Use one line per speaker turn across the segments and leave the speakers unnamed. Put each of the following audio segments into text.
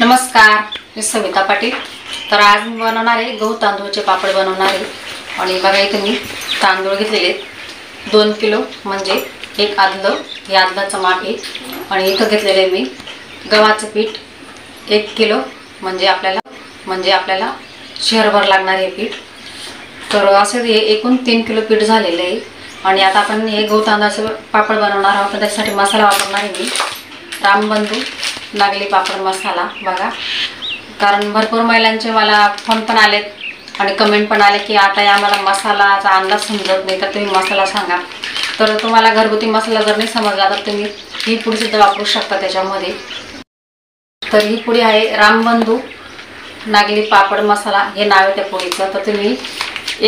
नमस्कार मी सविता पाटील. तर आज मी बनवणार आहे गहू तांदूळचे पापड बनवणार आहे. आणि बघा इथे मी तांदूळ घेतलेले दोन किलो म्हणजे एक आदलं हे आदलाचं माप आहे. आणि इथं घेतलेलं आहे मी गव्हाचं पीठ. एक किलो म्हणजे आपल्याला म्हणजे आपल्याला शहरभर लागणार आहे पीठ. तर असं हे एकूण तीन किलो पीठ झालेलं आहे. आणि आता आपण हे गहू तांदळाचं पापड बनवणार आहोत. त्याच्यासाठी त्यासाठी मसाला वापरणार आहे मी. रामबंधू नागली पापड मसाला बघा. कारण भरपूर महिलांचे मला फोन पण आलेत आणि कमेंट पण आले की आता या आम्हाला मसालाचा अंदाज समजत नाही तर तुम्ही मसाला सांगा. तर तुम्हाला घरगुती मसाला जर नाही समजला तर तुम्ही ही पुडीसुद्धा वापरू शकता त्याच्यामध्ये. तर ही पुडी आहे रामबंधू नागली पापड मसाला हे नाव आहे त्या पोळीचं तर तुम्ही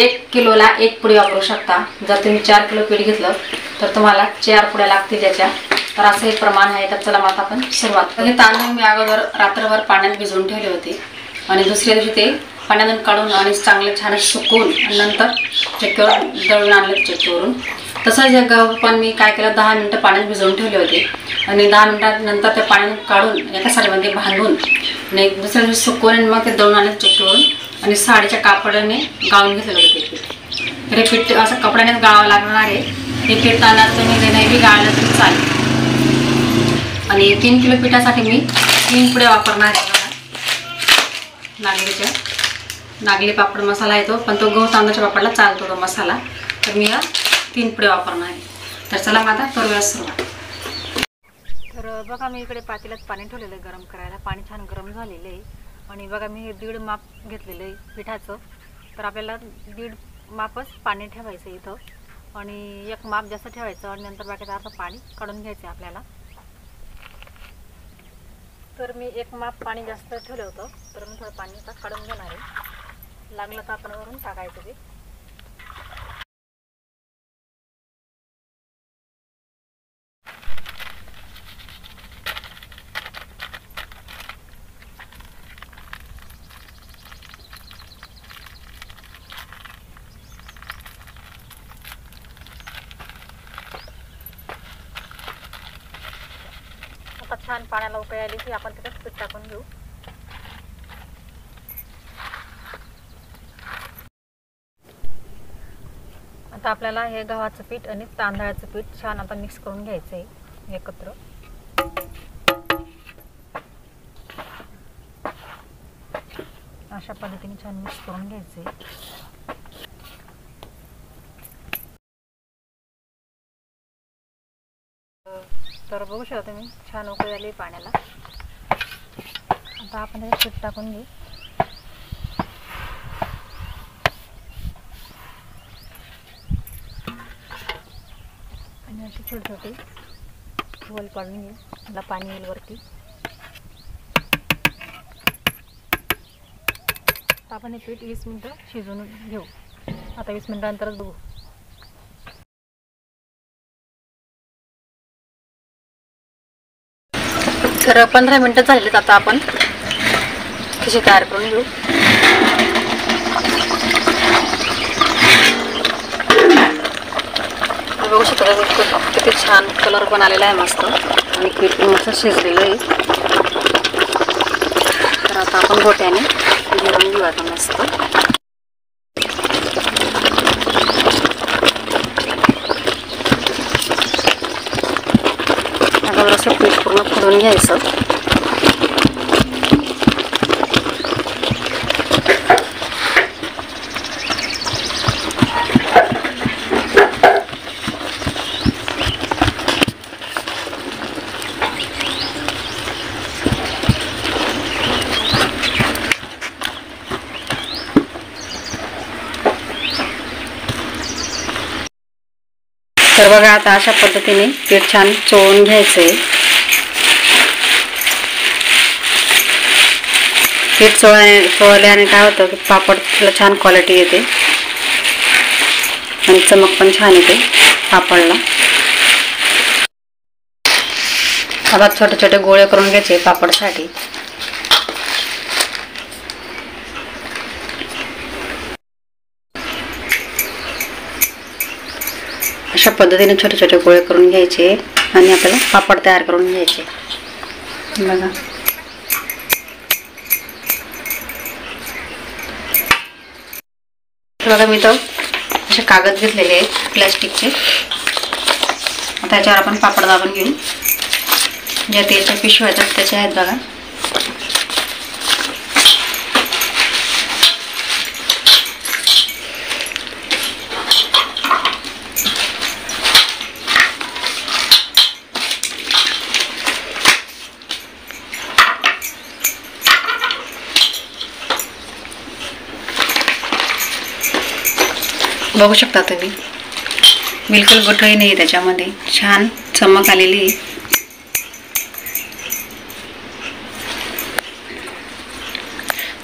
एक किलोला एक पुडी वापरू शकता. जर तुम्ही चार किलो पीठ घेतलं तर तुम्हाला चार पुड्या लागतील त्याच्या. तर असं हे प्रमाण आहे. तर चला मग आता आपण सुरुवात हे तांदूळ मी अगोदर रात्रभर पाण्यात भिजवून ठेवले होते. आणि दुसऱ्या दिवशी ते पाण्यातून काढून आणि चांगले छान सुकवून आणि नंतर चक्कीवर दळून आणले चक्कीवरून. तसंच हे गहू पण मी काय केलं? दहा मिनटं पाण्यात भिजवून ठेवले होते. आणि दहा मिनटानंतर ते पाण्यात काढून एका साडीमध्ये बांधून आणि दुसऱ्या दिवशी सुकवून आणि मग ते दळून आणले चक्कीवरून. आणि साडीच्या कापडाने गाळून घेतलेलं होते ते पीठ. हे पीठ असं कपड्यानेच गाळावं लागणार आहे. हे पीठ तांदळाचं मी नाही बी गाळलं तरी चालेल. आणि तीन किलो पिठासाठी मी तीन पुढे वापरणार आहे बघा. नागलीच्या. नागली पापड मसाला येतो पण तो गहू तांदळाच्या पापडला चालतो तो मसाला. तर मी हा तीन पुढे वापरणार आहे. तर चला माझा करूया सुरुवात. तर बघा मी इकडे पातेल्यात पाणी ठेवलेलं आहे गरम करायला. पाणी छान गरम झालेलं आहे. आणि बघा मी हे दीड माप घेतलेलं आहे पिठाचं. तर आपल्याला दीड मापच पाणी ठेवायचं इथं. आणि एक माप जास्त ठेवायचं आणि नंतर बाकीचं असं पाणी काढून घ्यायचं आहे आपल्याला. तर मी एक माप पाणी जास्त ठेवलं होतं तर मी थोडं पाणी आता काढून घेणार आहे. लागलं तर आपण वरून टाकायचं ते. छान पाण्याला उकळी आली की आपण त्याच्यात पीठ टाकून घेऊ. आता आपल्याला हे गव्हाचं पीठ आणि तांदळाचं पीठ छान आता मिक्स करून घ्यायचं आहे एकत्र. अशा पद्धतीने छान मिक्स करून घ्यायचं आहे. तर बघू शकता तुम्ही छान उकळी आली पाण्याला. आता आपण त्याच्यात पीठ टाकून घेऊ. आणि अशी छोटी छोटी गोल पाडून घेऊ. मला पाणी येईल वरती. आपण हे पीठ वीस मिनटं शिजवून घेऊ. आता वीस मिनटानंतरच बघू. तर पंधरा मिनटं झालेत आता आपण. कशी तयार करून घेऊ? बघू शकता किती छान कलर पण आलेला आहे मस्त. आणि मस्त शिजलेलं आहे. तर आता आपण गोट्याने घेऊन घेऊ आता मस्त. आता असं पीठ पूर्ण फुलून घ्यायचं तर बघा आता अशा पद्धतीने पीठ छान चोळून घ्यायचं आहे पीठ चोळ्या चोळल्याने काय होतं की पापडला छान क्वालिटी येते. आणि चमक पण छान येते पापडला. आता छोटे छोटे गोळे करून घ्यायचे पापडसाठी. अशा पद्धतीने छोटे छोटे गोळे करून घ्यायचे आणि आपल्याला पापड तयार करून घ्यायचे. बघा. बघा मी तर असे कागद घेतलेले आहेत प्लॅस्टिकचे. त्याच्यावर आपण पापड दाबून घेऊ. ज्या तेलच्या पिशव्याच्या त्याच्या आहेत बघा. बघू शकता तुम्ही. बिलकुल गुठळी नाही त्याच्यामध्ये. छान चमक आलेली आहे.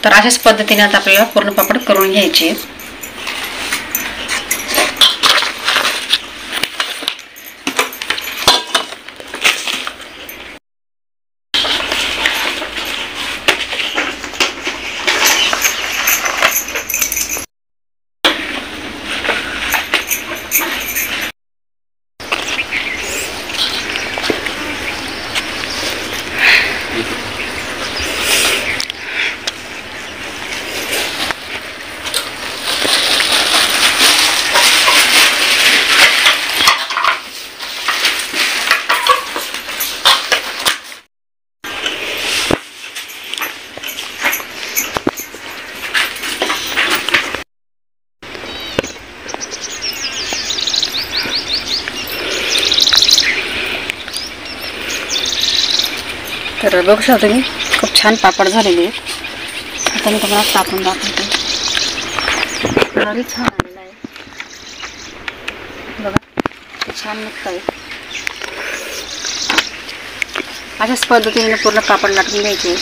तर अशाच पद्धतीने आता आपल्याला पूर्ण पापड करून घ्यायचे. तर बघू शकता तुम्ही खूप छान पापड झालेले आहेत. आता मी तुम्हाला टाकून दाखवते. कलरही छान आलेला आहे. बघा छान निघत आहे. अशाच पद्धतीने पूर्ण पापड लाटून घ्यायचे.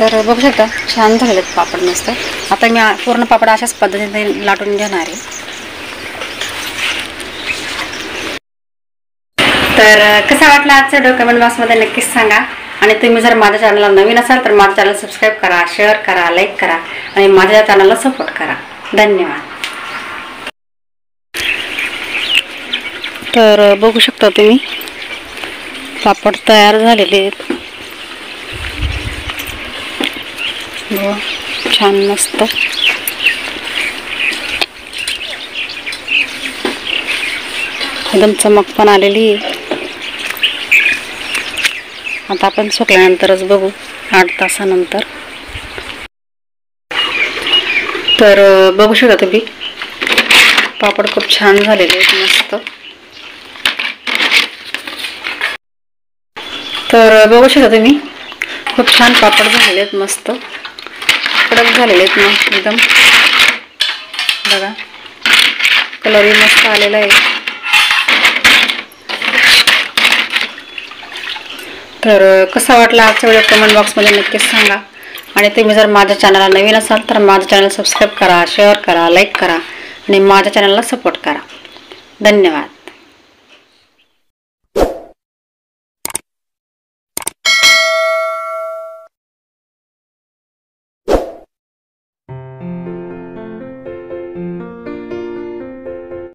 तर बघू शकता छान झालेले पापड मस्त. आता मी पूर्ण पापड अशाच पद्धतीने लाटून घेणार आहे. तर कसा वाटला आजचा व्हिडिओ कमेंट बॉक्समध्ये नक्कीच सांगा. आणि तुम्ही जर माझ्या चॅनलला नवीन असाल तर माझ्या चॅनल सबस्क्राईब करा शेअर करा लाईक करा. आणि माझ्या चॅनलला सपोर्ट करा. धन्यवाद. तर बघू शकता तुम्ही पापड तयार झालेले आहेत. व छान मस्त. एकदम चमक पण आलेली. आहे आता आपण सुकल्यानंतरच बघू आठ तासानंतर. तर बघू शकता तुम्ही पापड खूप छान झालेले आहेत मस्त. तर बघू शकता तुम्ही खूप छान पापड झालेले आहेत मस्त. कडक झालेले आहेत मग एकदम. बघा. कलरही मस्त आलेला आहे. तर कसा वाटला आजचा व्हिडिओ कमेंट बॉक्समध्ये नक्कीच सांगा. आणि तुम्ही जर माझ्या चॅनलला नवीन असाल तर माझं चॅनल सबस्क्राईब करा शेअर करा लाईक करा आणि माझ्या चॅनलला सपोर्ट करा. धन्यवाद.